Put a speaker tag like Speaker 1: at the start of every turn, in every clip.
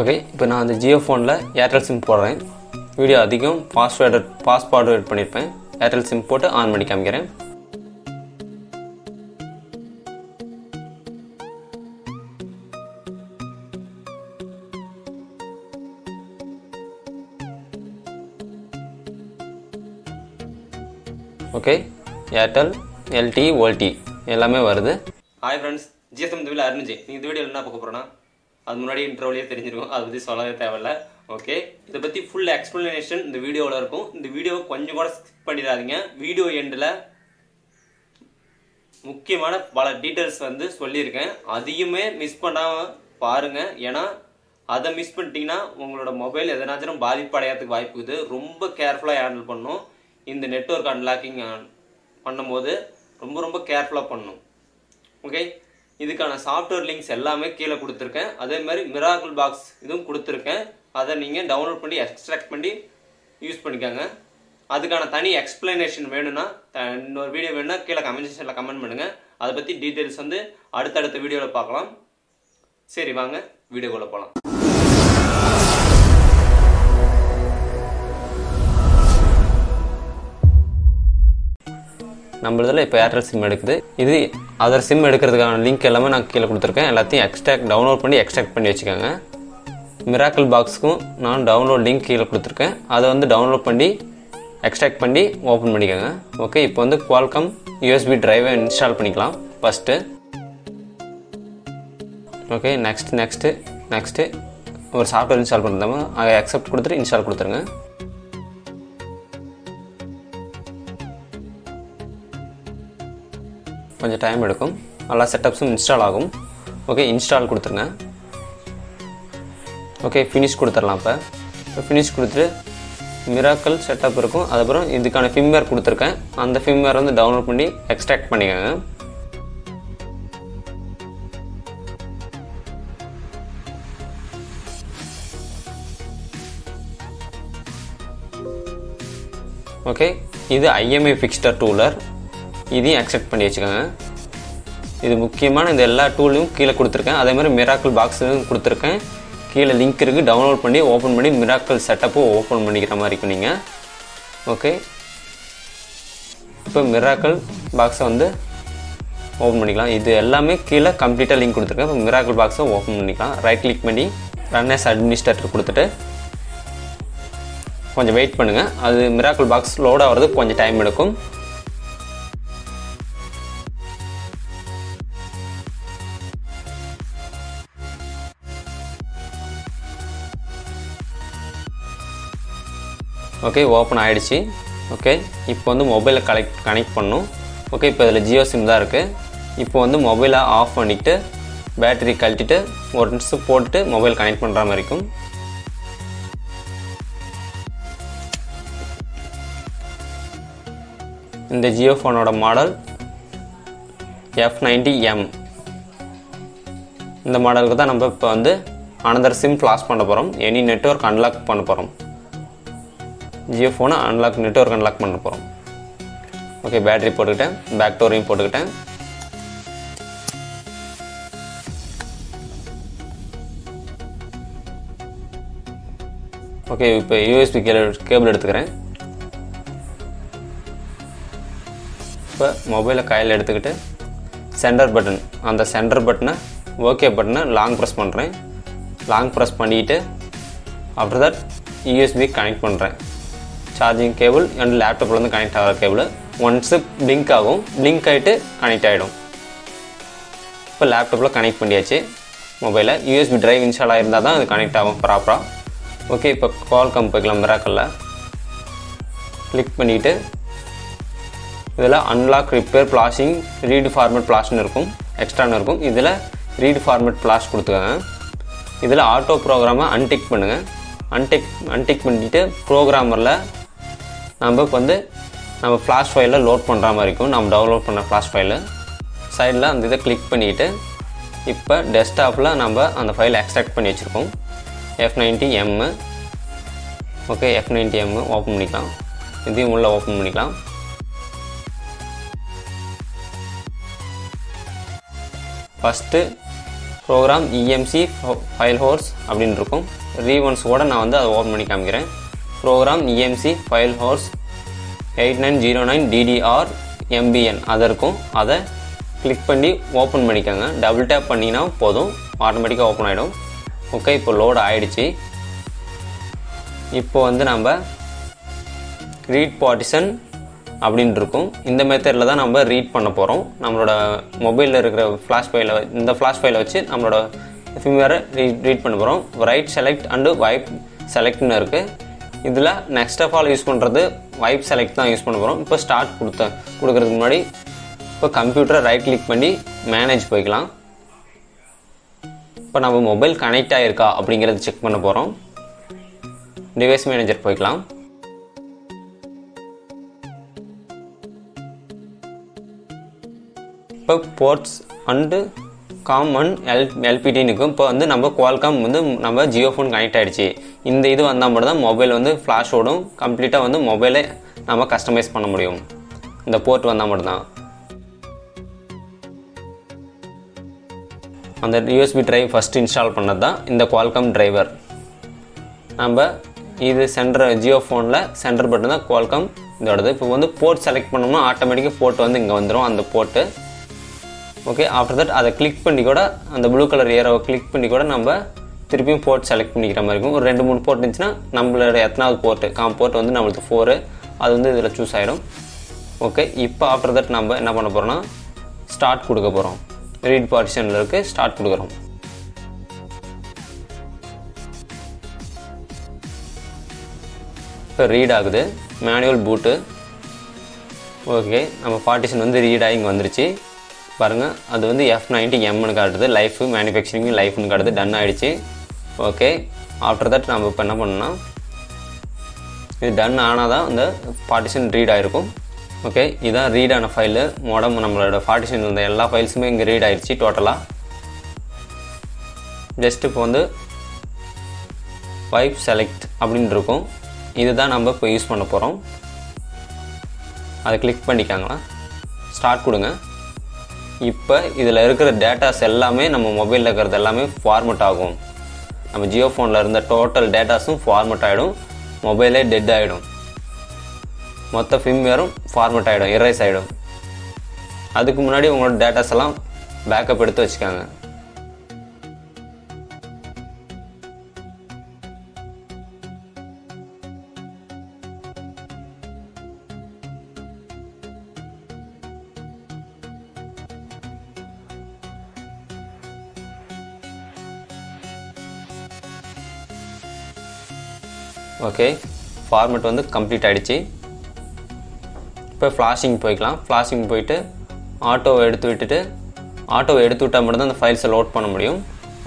Speaker 1: Okay இப்போ நான் அந்த ஜியோ ஃபோனில் ஏர்டெல் சிம் போடுறேன். வீடியோ அதிகம் பாஸ்வேர்டு பாஸ்வேர்டு எட் பண்ணியிருப்பேன் ஏர்டெல் சிம் போட்டு ஆன் பண்ணி காமிக்கிறேன். ஓகே ஏர்டெல் எல்டி ஓல்டி எல்லாமே வருது. Hi friends GSM Tamil Arunji நீங்கள் இந்த வீடியோ என்ன பார்க்க போகிறோன்னா அது முன்னாடி இன்டர்வலே தெரிஞ்சிருக்கும். அதை பற்றி சொல்லவே தேவையில்ல. ஓகே இதை பற்றி ஃபுல் எக்ஸ்ப்ளனேஷன் இந்த வீடியோவில் இருக்கும். இந்த வீடியோ கொஞ்சம் கூட ஸ்கிப் பண்ணிடாதீங்க. வீடியோ எண்டில் முக்கியமான பல டீட்டெயில்ஸ் வந்து சொல்லியிருக்கேன். அதையுமே மிஸ் பண்ணாமல் பாருங்கள் ஏன்னா அதை மிஸ் பண்ணிட்டீங்கன்னா உங்களோட மொபைல் எதனாச்சும் பாதிப்படையாததுக்கு வாய்ப்பு இருக்குது. ரொம்ப கேர்ஃபுல்லாக ஹேண்டில் பண்ணும் இந்த நெட்ஒர்க் அன்லாக்கிங் பண்ணும்போது ரொம்ப ரொம்ப கேர்ஃபுல்லாக பண்ணும் ஓகே இதுக்கான சாஃப்ட்வேர் லிங்க்ஸ் எல்லாமே கீழே கொடுத்துருக்கேன். அதே மாதிரி மிராக்கிள் பாக்ஸ் இதுவும் கொடுத்துருக்கேன். அதை நீங்கள் டவுன்லோட் பண்ணி எக்ஸ்ட்ராக்ட் பண்ணி யூஸ் பண்ணிக்கோங்க. அதுக்கான தனி எக்ஸ்பிளனேஷன் வேணும்னா இன்னொரு வீடியோ வேணும்னா கீழே கமெண்ட் செக்ஷனில் கமெண்ட் பண்ணுங்கள் அதை பற்றி டீட்டெயில்ஸ் வந்து அடுத்தடுத்த வீடியோவில் பார்க்கலாம். சரி வாங்க வீடியோக்குள்ளே போகலாம் நம்மளதில் இப்போ ஏர்டெல் சிம் எடுக்குது. இது அதர் சிம் எடுக்கிறதுக்கான லிங்க் எல்லாமே நான் கீழே கொடுத்துருக்கேன். எல்லாத்தையும் எக்ஸ்ட்ராக்ட் டவுன்லோட் பண்ணி எக்ஸ்ட்ராக்ட் பண்ணி வச்சுக்கோங்க. மிராக்கிள் பாக்ஸுக்கும் நான் டவுன்லோட் லிங்க் கீழே கொடுத்துருக்கேன். அதை வந்து டவுன்லோட் பண்ணி எக்ஸ்ட்ராக்ட் பண்ணி ஓப்பன் பண்ணிக்கோங்க. ஓகே இப்போ வந்து குவால்கம் யூஎஸ்பி ட்ரைவை இன்ஸ்டால் பண்ணிக்கலாம். First okay next next next ஒரு சாஃப்ட்வேர் இன்ஸ்டால் பண்ணுறதாம அதை அக்செப்ட் கொடுத்துட்டு இன்ஸ்டால் கொடுத்துருங்க. கொஞ்சம் டைம் எடுக்கும். எல்லா செட்டப்ஸும் இன்ஸ்டால் ஆகும். ஓகே இன்ஸ்டால் கொடுத்துருங்க. ஓகே ஃபினிஷ் கொடுத்துடலாம் இப்போ. இப்போ ஃபினிஷ் கொடுத்துட்டு மிராக்கல் செட்டப் இருக்கும். அதுக்கப்புறம் இதுக்கான ஃபிம்வேர் கொடுத்துருக்கேன். அந்த ஃபிம்வேர் வந்து டவுன்லோட் பண்ணி எக்ஸ்ட்ராக்ட் பண்ணிக்கோங்க. ஓகே இது ஐஎம்ஐ ஃபிக்ஸ்டர் டூலர் இதையும் அக்செப்ட் பண்ணி வச்சுக்கோங்க. இது முக்கியமான இந்த எல்லா டூலையும் கீழே கொடுத்துருக்கேன். அதே மாதிரி மிராக்கிள் பாக்ஸும் கொடுத்துருக்கேன். கீழே லிங்க் இருக்குது டவுன்லோட் பண்ணி ஓப்பன் பண்ணி மிராக்கிள் செட்டப்பும் ஓப்பன் பண்ணிக்கிற மாதிரி இருக்கும் நீங்கள் ஓகே இப்போ மிராக்கிள் பாக்ஸை வந்து ஓப்பன் பண்ணிக்கலாம். இது எல்லாமே கீழே கம்ப்ளீட்டாக லிங்க் கொடுத்துருக்கேன். இப்போ மிராக்கிள் பாக்ஸை ஓப்பன் பண்ணிக்கலாம். ரைட் கிளிக் பண்ணி ரன் எஸ் அட்மினிஸ்ட்ரேட்டர் கொடுத்துட்டு கொஞ்சம் வெயிட் பண்ணுங்கள் அது மிராக்கிள் பாக்ஸ் லோட் ஆகிறது கொஞ்சம் டைம் எடுக்கும். ஓகே ஓப்பன் ஆகிடுச்சி ஓகே இப்போ வந்து மொபைலை கலெக்ட் கனெக்ட் பண்ணும். ஓகே இப்போ இதில் ஜியோ சிம் தான் இருக்குது இப்போ வந்து மொபைலை ஆஃப் பண்ணிவிட்டு பேட்டரி கழட்டிட்டு ஒரு நிமிஷம் போட்டுட்டு மொபைல் கனெக்ட் பண்ணுற மாதிரி இருக்கும். இந்த ஜியோ ஃபோனோட மாடல் எஃப் நைன்டி எம் இந்த மாடலுக்கு தான் நம்ம இப்போ வந்து அனதர் சிம் ஃப்ளாஷ் பண்ண போகிறோம் எனி நெட்ஒர்க் அன்லாக் பண்ண போகிறோம் ஜியோ ஃபோனை அன்லாக் நெட்வொர்க் அன்லாக் பண்ண போகிறோம் ஓகே பேட்டரி போட்டுக்கிட்டேன். பேக் டோரையும் போட்டுக்கிட்டேன். ஓகே இப்போ யூஎஸ்பி கேபிள் கேபிள் எடுத்துக்கிறேன். இப்போ மொபைலை கையில் எடுத்துக்கிட்டு சென்டர் பட்டன் அந்த சென்டர் பட்டனை ஓகே பட்டனை லாங் ப்ரெஸ் பண்ணுறேன் லாங் ப்ரெஸ் பண்ணிக்கிட்டு ஆஃப்டர் தட் யூஎஸ்பி கனெக்ட் பண்ணுறேன் சார்ஜிங் கேபிள் அண்ட் லேப்டாப்லேருந்து கனெக்ட் ஆகிற கேபிள் ஒன்ஸு பிளிங்க் ஆகும் பிளிங்க் ஆகிட்டு கனெக்ட் ஆகிடும் இப்போ லேப்டாப்பில் கனெக்ட் பண்ணியாச்சு. மொபைலில் யூஎஸ்பி டிரைவ் இன்ஸ்டால் ஆகிருந்தால் தான் அது கனெக்ட் ஆகும் ப்ராப்பராக ஓகே இப்போ கால் கம் போய்க்கலாம் மிராக்கல்ல கிளிக் பண்ணிவிட்டு இதில் unlock repair flashing read format பிளாஷ்னு இருக்கும். எக்ஸ்ட்ரான்னு இருக்கும். இதில் ரீடு ஃபார்மேட் பிளாஷ் கொடுத்துக்கோங்க. இதில் ஆட்டோ ப்ரோக்ராமை அன்டிக் பண்ணுங்கள் அன்டிக் அன்டிக் பண்ணிவிட்டு ப்ரோக்ராமரில் நமக்கு இப்போ வந்து நம்ம ஃப்ளாஷ் ஃபைலில் லோட் பண்ணுற மாதிரி இருக்கும். நம்ம டவுன்லோட் பண்ண ஃப்ளாஷ் ஃபைலு சைடில் அந்த இதை கிளிக் பண்ணிவிட்டு இப்போ டெஸ்க்டாப்பில் நம்ம அந்த ஃபைலை எக்ஸ்ட்ராக்ட் பண்ணி வச்சுருக்கோம். F ninety M okay F ninety M open பண்ணிக்கலாம். இதையும் உள்ளே ஓப்பன் பண்ணிக்கலாம். First program EMC fire hose அப்படின்னு இருக்கும். ரீவன்ஸ் கூட நான் வந்து அதை ஓப்பன் பண்ணி காமிக்கிறேன். Program EMC fire hose eight nine zero nine DDR MBN அதற்கும் அதை கிளிக் பண்ணி ஓப்பன் பண்ணிக்கோங்க. டபுள் டேப் பண்ணிங்கன்னா போதும். ஆட்டோமேட்டிக்காக ஓப்பன் ஆகிடும் ஓகே இப்போ லோட் ஆகிடுச்சி இப்போ வந்து நம்ம ரீட் பார்ட்டிஷன் அப்படின்னு இருக்கும். இந்த மெத்தடில் தான் நம்ம ரீட் பண்ண போகிறோம் நம்மளோட மொபைலில் இருக்கிற ஃப்ளாஷ் ஃபைலை இந்த ஃப்ளாஷ் ஃபைலை வச்சு நம்மளோட ஃபிம்வேரை ரீட் ரீட் பண்ண போகிறோம் ரைட் செலக்ட் அண்டு வைப் செலக்ட்னு இருக்குது இதில் நெக்ஸ்ட் ஆஃப் ஆல் யூஸ் பண்ணுறது வைப் செலக்ட் தான் யூஸ் பண்ண போகிறோம் இப்போ ஸ்டார்ட் கொடுத்த கொடுக்கறதுக்கு முன்னாடி இப்போ கம்ப்யூட்டரை ரைட் கிளிக் பண்ணி மேனேஜ் போய்க்கலாம். இப்போ நம்ம மொபைல் கனெக்ட் ஆகிருக்கா அப்படிங்கிறத செக் பண்ண போகிறோம் டிவைஸ் மேனேஜர் போய்க்கலாம். இப்போ ports and COM and L எல்பிடின்னு இருக்கும். இப்போ வந்து நம்ம குவால்காம் வந்து நம்ம ஜியோ ஃபோன் கனெக்ட் ஆகிடுச்சு இந்த இது வந்தால் மட்டும் தான் மொபைல் வந்து ஃப்ளாஷ் ஓடும். கம்ப்ளீட்டாக வந்து மொபைலை நம்ம கஸ்டமைஸ் பண்ண முடியும். இந்த போர்ட் வந்தால் மட்டும்தான். அந்த யூஎஸ்பி டிரைவ் ஃபஸ்ட் இன்ஸ்டால் பண்ணது தான் இந்த குவால்காம் டிரைவர் நம்ம இது சென்டர் ஜியோ ஃபோனில் சென்டர் பட்டன் தான் குவால்காம் இதோடது. இப்போ வந்து போர்ட் செலக்ட் பண்ணோம்னா ஆட்டோமேட்டிக்காக போர்ட் வந்து இங்கே வந்துடும் அந்த போர்ட்டு ஓகே ஆஃப்டர் தட் அதை கிளிக் பண்ணி கூட அந்த ப்ளூ கலர் ஏரோவை கிளிக் பண்ணி கூட நம்ம திருப்பியும் போர்ட் செலக்ட் பண்ணிக்கிற மாதிரி இருக்கும். ஒரு ரெண்டு மூணு போர்ட் இருந்துச்சுன்னா நம்மளோட எத்தனாவது போர்ட்டு காம் போர்ட் வந்து நம்மளுக்கு ஃபோரு அது வந்து இதில் சூஸ் ஆகிடும் ஓகே இப்போ ஆஃப்டர் தட் நம்ம என்ன பண்ண போகிறோம்னா ஸ்டார்ட் கொடுக்க போகிறோம் ரீட் பார்ட்டிஷனில் இருக்குது ஸ்டார்ட் கொடுக்குறோம். இப்போ ரீட் ஆகுது. மேனுவல் பூட்டு ஓகே நம்ம பார்ட்டிஷன் வந்து ரீட் ஆகி இங்கே வந்துருச்சு. பாருங்கள் அது வந்து எஃப் நைன்ட்டி எம்னு காட்டுது. லைஃப் மேனுஃபேக்சரிங் லைஃப்னு காட்டுது. டன் ஆகிடுச்சு ஓகே ஆஃப்டர் தட் நம்ம இப்போ என்ன பண்ணோம்னா இது டன் ஆனால் தான் அந்த பார்ட்டிஷன் ரீட் ஆகிருக்கும் ஓகே இதுதான் ரீட் ஆன ஃபைலு மோடம் நம்மளோட பார்ட்டிஷன் இருந்த எல்லா ஃபைல்ஸுமே இங்கே ரீட் ஆயிடுச்சு டோட்டலாக ஜஸ்ட் இப்போ வந்து வைப் செலக்ட் அப்படின்னு இருக்கும். இதுதான் நம்ம இப்போ யூஸ் பண்ண போகிறோம் அதை கிளிக் பண்ணிக்காங்களா? ஸ்டார்ட் கொடுங்க. இப்போ இதில் இருக்கிற டேட்டாஸ் எல்லாமே நம்ம மொபைலில் இருக்கிறது எல்லாமே ஃபார்மட் ஆகும். நம்ம ஜியோ ஃபோனில் இருந்த டோட்டல் டேட்டாஸும் ஃபார்மட் ஆகிடும் மொபைலே டெட் ஆகிடும் மொத்த ஃபிம்வேரும் ஃபார்மட் ஆகிடும் எரேஸ் ஆகிடும் அதுக்கு முன்னாடி உங்களோட டேட்டாஸ் எல்லாம் பேக்கப் எடுத்து வச்சுக்காங்க. ஓகே ஃபார்மெட் வந்து கம்ப்ளீட் ஆகிடுச்சு இப்போ ஃப்ளாஷிங் போய்க்கலாம். ஃப்ளாஷிங் போயிட்டு ஆட்டோவை எடுத்து விட்டுட்டு ஆட்டோவை எடுத்து விட்டால் மட்டும்தான் அந்த ஃபைல்ஸை லோட் பண்ண முடியும்.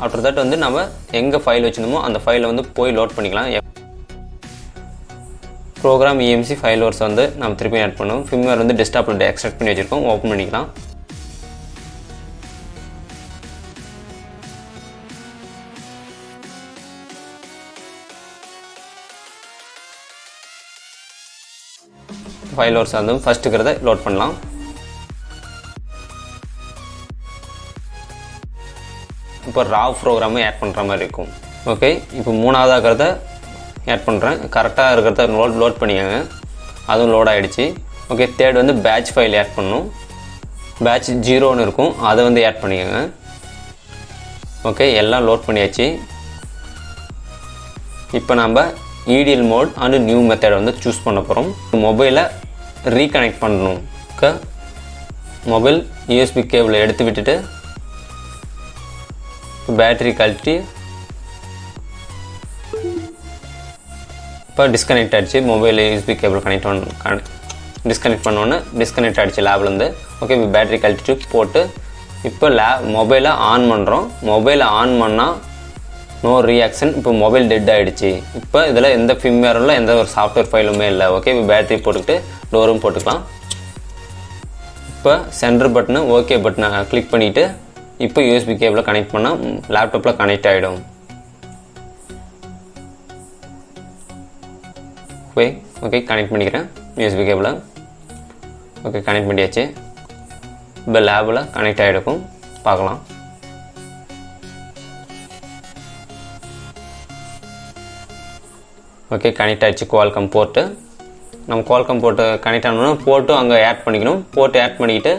Speaker 1: ஆஃப்டர் தட் வந்து நம்ம எங்கே ஃபைல் வச்சுருந்தோமோ அந்த ஃபைலை வந்து போய் லோட் பண்ணிக்கலாம். ப்ரோக்ராம் இஎம்சி ஃபைல் ஒர்ஸ் வந்து நம்ம திருப்பி ஆட் பண்ணுவோம். ஃபிம்வேர் வந்து டெஸ்க்டாப்பில் எக்ஸ்ட்ராக்ட் பண்ணி வச்சுருக்கோம். ஓப்பன் பண்ணிக்கலாம். ஃபைல் ஒர்ஸ் வந்து ஃபஸ்ட்டு இருக்கிறத லோட் பண்ணலாம். இப்போ ராவ் ப்ரோக்ராமை ஆட் பண்ணுற மாதிரி இருக்கும். ஓகே இப்போ மூணாவதாக இருக்கிறத ஆட் பண்ணுறேன் கரெக்டாக இருக்கிறத லோட் லோட் பண்ணிக்கோங்க. அதுவும் லோட் ஆகிடுச்சு ஓகே தேர்ட் வந்து பேட்ச் ஃபைல் ஆட் பண்ணும். பேட்ச் ஜீரோன்னு இருக்கும். அதை வந்து ஆட் பண்ணிக்கோங்க. ஓகே எல்லாம் லோட் பண்ணியாச்சு. இப்போ நம்ம இடிஎல் மோட் அண்டு நியூ மெத்தடை வந்து சூஸ் பண்ண போகிறோம் மொபைலை ரீகனெக்ட் பண்ணணும் ஓகே மொபைல் யூஎஸ்பி கேபிளை எடுத்து விட்டுட்டு பேட்டரி கழட்டி இப்போ டிஸ்கனெக்ட் ஆகிடுச்சு மொபைல் யூஎஸ்பி கேபிள் கனெக்ட் பண்ண டிஸ்கனெக்ட் பண்ணோன்னே டிஸ்கனெக்ட் ஆகிடுச்சு லேப்லேருந்து ஓகே இப்போ பேட்டரி கழட்டிட்டு போட்டு இப்போ லே மொபைலை ஆன் பண்ணுறோம் மொபைலை ஆன் பண்ணால் நோ ரியாக்ஷன் இப்போ மொபைல் டெட் ஆகிடுச்சு இப்போ இதில் எந்த ஃபிம்வேரும் இல்லை எந்த ஒரு சாஃப்ட்வேர் ஃபைலுமே இல்லை. ஓகே இப்போ பேட்டரி போட்டுக்கிட்டு டோரும் போட்டுக்கலாம். இப்போ சென்டர் பட்டனு ஓகே பட்டனை கிளிக் பண்ணிவிட்டு இப்போ யூஎஸ்பி கேபிளில் கனெக்ட் பண்ணால் லேப்டாப்பில் கனெக்ட் ஆகிடும் ஓகே ஓகே கனெக்ட் பண்ணிக்கிறேன் யூஎஸ்பி கேபிளை ஓகே கனெக்ட் பண்ணியாச்சு. இப்போ லேபில் கனெக்ட் ஆகிடும் பார்க்கலாம். ஓகே கனெக்ட் ஆகிடுச்சு குவால்கம் போர்ட்டு நம்ம கோல்கம் போட்டு கனெக்ட் ஆனோன்னா போர்ட்டும் அங்கே ஆட் பண்ணிக்கணும். போட்டு ஆட் பண்ணிக்கிட்டு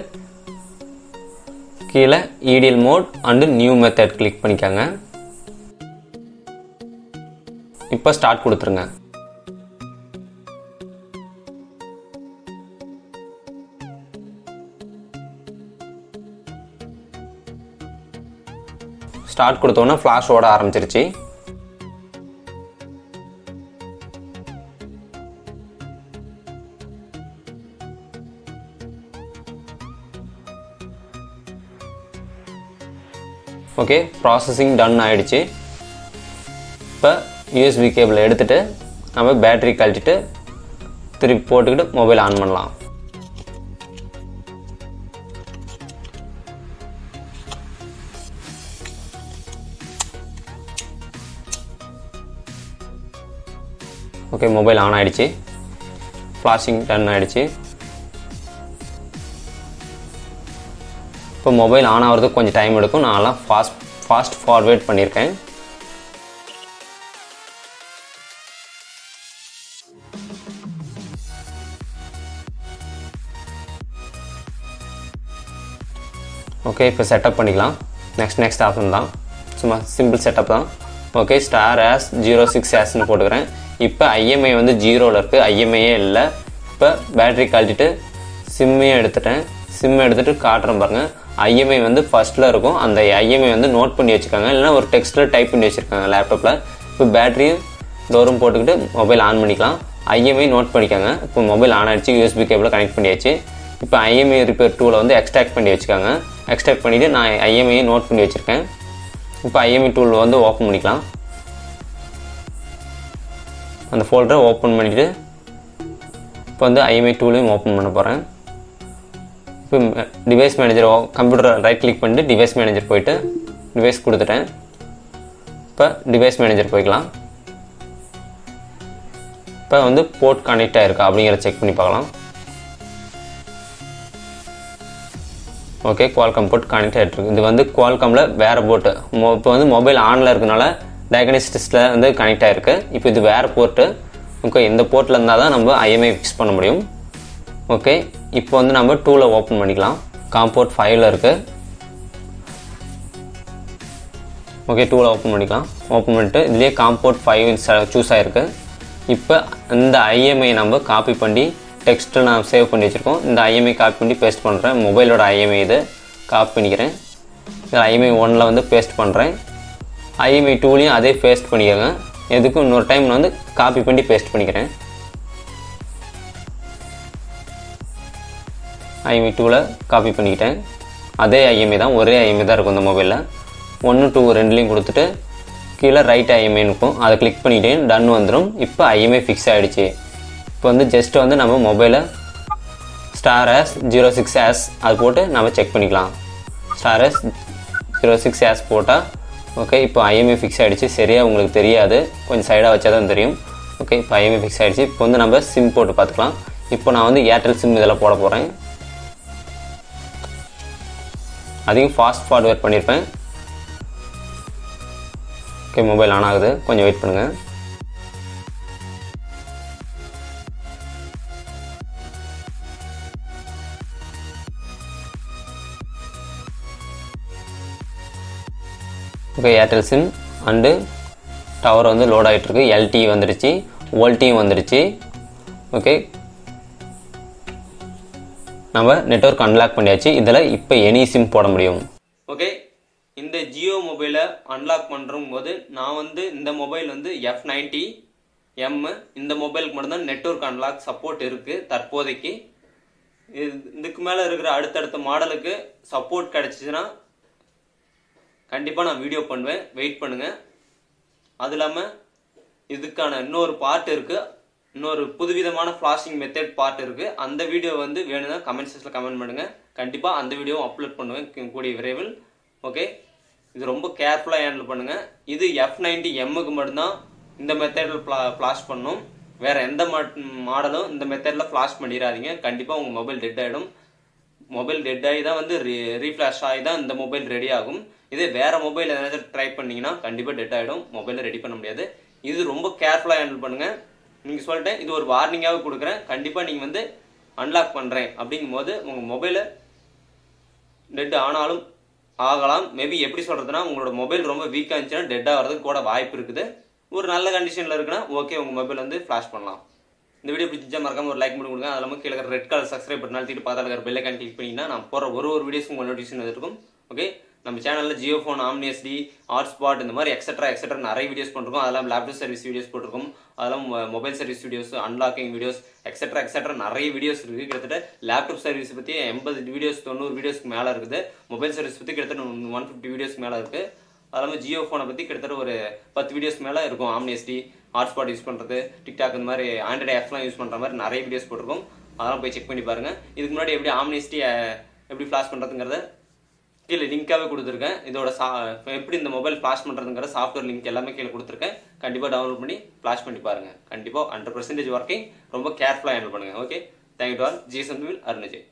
Speaker 1: கீழே EDL mode and new method click பண்ணிக்கோங்க. இப்போ ஸ்டார்ட் கொடுத்துருங்க. ஸ்டார்ட் கொடுத்தோன்னே ஃப்ளாஷ் ஓட ஆரம்பிச்சிருச்சு. ஓகே ப்ராசஸிங் டன் ஆயிடுச்சு இப்போ யூஎஸ்பி கேபிள் எடுத்துகிட்டு நம்ம பேட்டரி கழட்டிட்டு திருப்பி போட்டுக்கிட்டு மொபைல் ஆன் பண்ணலாம் ஓகே மொபைல் ஆன் ஆயிடுச்சு ஃப்ளாஷிங் டன் ஆயிடுச்சு இப்போ மொபைல் ஆன் ஆகிறதுக்கு கொஞ்சம் டைம் எடுக்கும். நான்லாம் ஃபாஸ்ட் ஃபாஸ்ட் ஃபார்வேர்ட் பண்ணியிருக்கேன். ஓகே இப்போ செட்டப் பண்ணிக்கலாம். நெக்ஸ்ட் நெக்ஸ்ட் ஆப்ஷன் தான். சும்மா சிம்பிள் செட்டப் தான். Okay star hash zero six ஆஸ்ன்னு போட்டுக்கிறேன். இப்போ ஐஎம்ஐ வந்து ஜீரோவில் இருக்குது ஐஎம்ஐயே இல்லை. இப்போ பேட்டரி கழட்டிட்டு சிம்மையும் எடுத்துட்டேன். சிம் எடுத்துகிட்டு காட்டுறேன் பாருங்கள் ஐஎம்ஐ வந்து ஃபஸ்ட்டில் இருக்கும். அந்த ஐஎம்ஐ வந்து நோட் பண்ணி வச்சுருக்காங்க இல்லைனா ஒரு டெக்ஸ்ட்டில் டைப் பண்ணி வச்சுருக்காங்க லேப்டாப்பில் இப்போ பேட்டரியும் டோரும் போட்டுக்கிட்டு மொபைல் ஆன் பண்ணிக்கலாம். ஐஎம்ஐ நோட் பண்ணிக்காங்க. இப்போ மொபைல் ஆன் ஆகிடுச்சு யூஎஸ்பி கேபிளில் கனெக்ட் பண்ணியாச்சு. இப்போ ஐஎம்ஐ ரிப்பேர் டூவில் வந்து எக்ஸ்ட்ராக்ட் பண்ணி வச்சுக்காங்க. எக்ஸ்ட்ராக்ட் பண்ணிவிட்டு நான் ஐஎம்ஐயை நோட் பண்ணி வச்சுருக்கேன். இப்போ ஐஎம்ஐ டூல் வந்து ஓப்பன் பண்ணிக்கலாம். அந்த ஃபோல்டரை ஓப்பன் பண்ணிவிட்டு இப்போ வந்து ஐஎம்ஐ டூலையும் ஓப்பன் பண்ண போகிறேன் இப்போ device manager computer right click பண்ணிட்டு டிவைஸ் மேனேஜர் போயிட்டு டிவைஸ் கொடுத்துட்டேன். இப்போ டிவைஸ் மேனேஜர் போய்க்கலாம். இப்போ வந்து போர்ட் கனெக்ட் ஆகிருக்கா அப்படிங்கிறத செக் பண்ணி பார்க்கலாம். ஓகே குவால்கம் போர்ட் கனெக்ட் ஆகிட்டுருக்கு இது வந்து குவால்காமில் வேறு போர்ட்டு மொ இப்போ வந்து மொபைல் ஆனில் இருக்கனால டயக்னோஸ்டிக்ஸில் வந்து கனெக்ட் ஆகிருக்கு இப்போ இது வேறு போர்ட்டு ஓகே இந்த போர்ட்டில் இருந்தால் தான் நம்ம ஐஎம்ஐ ஃபிக்ஸ் பண்ண முடியும். ஓகே இப்போ வந்து நம்ம டூவில் ஓப்பன் பண்ணிக்கலாம். காம்போர்ட் ஃபைவ்ல இருக்குது ஓகே டூவில் ஓப்பன் பண்ணிக்கலாம். ஓப்பன் பண்ணிட்டு இதுலேயே காம்போர்ட் ஃபைவ் சூஸ் ஆகிருக்கு இப்போ இந்த ஐஎம்ஐ நம்ம காப்பி பண்ணி டெக்ஸ்ட்டில் நான் சேவ் பண்ணி வச்சுருக்கோம். இந்த ஐஎம்ஐ காப்பி பண்ணி பேஸ்ட் பண்ணுறேன் மொபைலோட ஐஎம்ஐ இது காப்பி பண்ணிக்கிறேன். இதில் ஐஎம்ஐ ஒனில் வந்து பேஸ்ட் பண்ணுறேன் ஐஎம்ஐ டூலையும் அதே பேஸ்ட் பண்ணிக்கோங்க. எதுக்கும் இன்னொரு டைம் நான் வந்து காப்பி பண்ணி பேஸ்ட் பண்ணிக்கிறேன். ஐஎம்ஐ டூவில் காப்பி பண்ணிக்கிட்டேன் அதே ஐஎம்ஏ தான் ஒரே ஐஎம்ஐ தான் இருக்கும் இந்த மொபைலில் ஒன்று டூ ரெண்டுலேயும் கொடுத்துட்டு கீழே ரைட் ஐஎம்ஐ இருக்கும். அதை கிளிக் பண்ணிக்கிட்டே டன் வந்துடும் இப்போ ஐஎம்ஐ ஃபிக்ஸ் ஆகிடுச்சு இப்போ வந்து ஜஸ்ட் வந்து நம்ம மொபைலை star hash zero six hash அது போட்டு நம்ம செக் பண்ணிக்கலாம். Star hash zero six hash போட்டால் ஓகே இப்போ ஐஎம்ஐ ஃபிக்ஸ் ஆகிடுச்சு சரியாக உங்களுக்கு தெரியாது. கொஞ்சம் சைடாக வச்சா தான் தெரியும். ஓகே இப்போ ஐஎம்ஐ ஃபிக்ஸ் ஆகிடுச்சு இப்போ வந்து நம்ம சிம் போட்டு பார்த்துக்கலாம். இப்போ நான் வந்து ஏர்டெல் சிம் இதில் போட போகிறேன் அதையும் ஃபாஸ்ட் ஃபார்வேர்ட் பண்ணியிருப்பேன் ஓகே மொபைல் ஆன் ஆகுது. கொஞ்சம் வெயிட் பண்ணுங்கள் okay Airtel SIM and tower வந்து லோட் ஆகிட்டுருக்கு எல்டி வந்துடுச்சு. ஓல்டியும் வந்துடுச்சு. ஓகே நம்ம நெட்ஒர்க் அன்லாக் பண்ணியாச்சு. இதில் இப்போ எனி சிம் போட முடியும். ஓகே இந்த ஜியோ மொபைலை அன்லாக் பண்ணுறும் போது நான் வந்து இந்த மொபைல் வந்து எஃப் நைன்டி எம் இந்த மொபைலுக்கு மட்டும்தான் நெட்ஒர்க் அன்லாக் சப்போர்ட் இருக்குது தற்போதைக்கு. இது இதுக்கு மேலே இருக்கிற அடுத்தடுத்த மாடலுக்கு சப்போர்ட் கிடச்சிச்சின்னா கண்டிப்பாக நான் வீடியோ பண்ணுவேன். வெயிட் பண்ணுங்கள் அது இல்லாமல் இதுக்கான இன்னொரு பார்ட் இருக்குது இன்னொரு புதுவிதமான ஃப்ளாஷிங் மெத்தட் பார்ட் இருக்குது அந்த வீடியோ வந்து வேணும்னா கமெண்ட் செக்ஷனில் கமெண்ட் பண்ணுங்கள் கண்டிப்பாக அந்த வீடியோவும் அப்லோட் பண்ணுவேன். கூடிய விரைவில். ஓகே இது ரொம்ப கேர்ஃபுல்லாக ஹேண்டில் பண்ணுங்கள் இது எஃப் நைன்டி எம்முக்கு மட்டும்தான் இந்த மெத்தடில் ப்ளா ஃப்ளாஷ் பண்ணும். வேறு எந்த மாடலும் இந்த மெத்தடில் ஃப்ளாஷ் பண்ணிடாதீங்க. கண்டிப்பாக உங்கள் மொபைல் டெட் ஆகிடும் மொபைல் டெட் ஆகி தான் வந்து ரீ ரீஃப்ளாஷ் ஆகி தான் இந்த மொபைல் ரெடி ஆகும். இதே வேறு மொபைல் எதனாச்சும் ட்ரை பண்ணிங்கன்னா கண்டிப்பாக டெட் ஆகிடும் மொபைலில் ரெடி பண்ண முடியாது. இது ரொம்ப கேர்ஃபுல்லாக ஹேண்டில் பண்ணுங்கள் நீங்கள் சொல்லிட்டேன் இது ஒரு வார்னிங்காகவே கொடுக்குறேன். கண்டிப்பாக நீங்கள் வந்து அன்லாக் பண்ணுறேன் அப்படிங்கும் போது உங்கள் மொபைலை நெட் ஆனாலும் ஆகலாம். மேபி எப்படி சொல்கிறதுனா உங்களோட மொபைல் ரொம்ப வீக்காக இருந்துச்சுன்னா டெட் ஆகிறதுக்கு கூட வாய்ப்பு இருக்குது. ஒரு நல்ல கண்டிஷனில் இருக்குன்னா ஓகே உங்கள் மொபைல் வந்து ஃப்ளாஷ் பண்ணலாம். இந்த வீடியோ பிடிச்சா மறக்காம ஒரு லைக் பண்ணி கொடுங்க. அது இல்லாமல் கீழே ரெட் கலர் சப்ஸ்கிரைப் பண்ணி தீட்டு பார்த்தாலும் இருக்கிற பெல் கிளிக் பண்ணிங்கன்னா நான் போகிற ஒரு ஒரு வீடியோஸ் உங்கள் நோட்டிஃபிகேஷன் வந்துருக்கும். ஓகே நம்ம சேனலில் ஜியோ ஃபோன் ஆம்னிஎஸ்டி ஹாட்ஸ்பாட் இந்த மாதிரி எக்ஸட்ரா எக்ஸட்ரா நிறைய வீடியோஸ் பண்ணிருக்கோம் அதெல்லாம் லேப்டாப் சர்வீஸ் வீடியோஸ் போட்டிருக்கோம். அதெல்லாம் mobile service videos unlocking videos extra extra நிறைய வீடியோஸ் இருக்குது கிட்டத்தட்ட லேப்டாப் சர்வீஸ் பற்றி எண்பது வீடியோஸ் தொண்ணூறு வீடியோஸ்க்கு மேலே இருக்குது. மொபைல் சர்வீஸ் பற்றி கிட்டத்தட்ட ஒன் ஃபிஃப்டி வீடியோஸ்க்கு மேலே இருக்குது அது இல்லாமல் ஜியோ ஃபோனை பற்றி கிட்டத்தட்ட ஒரு பத்து வீடியோஸ் மேலே இருக்கும் ஆம்னியஸ்டி ஹாட்ஸ்பாட் யூஸ் பண்ணுறது டிக்டாக் இந்த மாதிரி ஆண்ட்ராய்டு ஆப்ஸ்லாம் யூஸ் பண்ணுற மாதிரி நிறைய வீடியோஸ் போட்டிருக்கோம். அதெல்லாம் போய் செக் பண்ணி பாருங்கள் இதுக்கு முன்னாடி எப்படி ஆம்னிஎஸ்டி எப்படி ஃப்ளாஷ் பண்ணுறதுங்கிறத கீழே லிங்காகவே கொடுத்துருக்கேன். இதோட சா எப்படி இந்த மொபைல் ஃப்ளாஷ் பண்ணுறதுங்கிற சாஃப்ட்வேர் லிங்க் எல்லாமே கீழே கொடுத்துருக்கேன். கண்டிப்பாக டவுன்லோட் பண்ணி ஃப்ளாஷ் பண்ணி பாருங்கள் கண்டிப்பாக ஹண்ட்ரட் பர்சன்டேஜ் ஒர்க்கிங் ரொம்ப கேர்ஃபுல்லாக ஹேண்டில் பண்ணுங்கள் okay thank you to all GSM Arunajay